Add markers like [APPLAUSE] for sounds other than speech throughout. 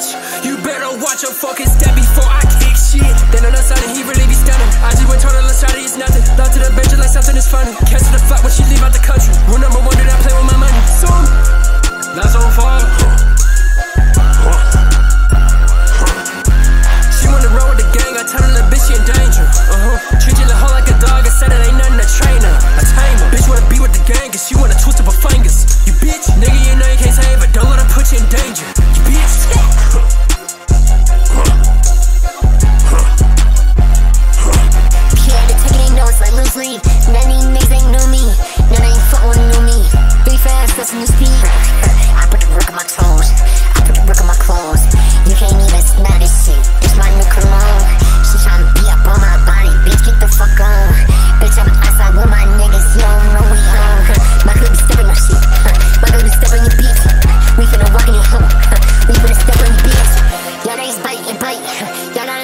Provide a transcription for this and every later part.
bitch. You better watch your fucking step before I kick shit. Then on the side, he really be stunning. I just went total, the side, it's nothing. Love to the bench, like something is funny. Catch the fuck when she leave out the country. We're number one.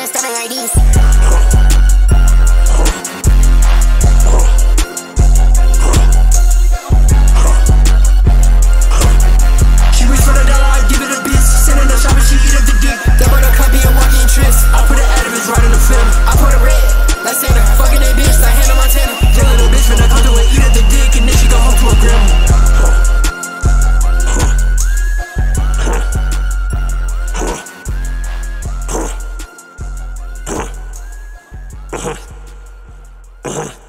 Stop like these. uh-huh [COUGHS]